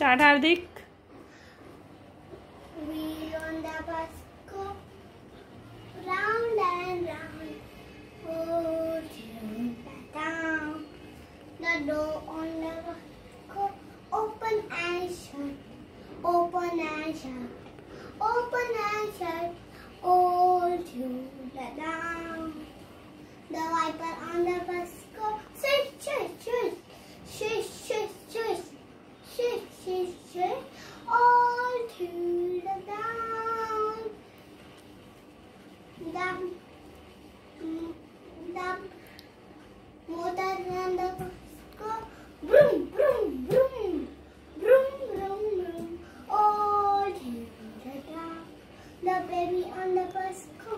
Start Hardik. Wheel on the bus go round and round. Oh, town. The door on the bus go open and shut. Open and shut. Open and shut. The bus go. All the baby on the bus go.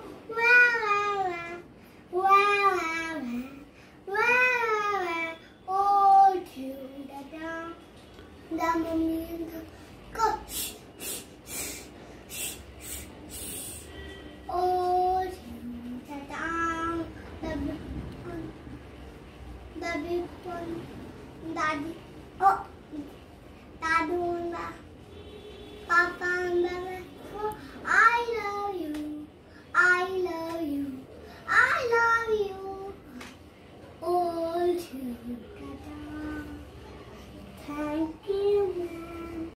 All the mommy go shh, daddy, oh, daddy, and papa and mama, oh, I love you, I love you, I love you, all to Thank you.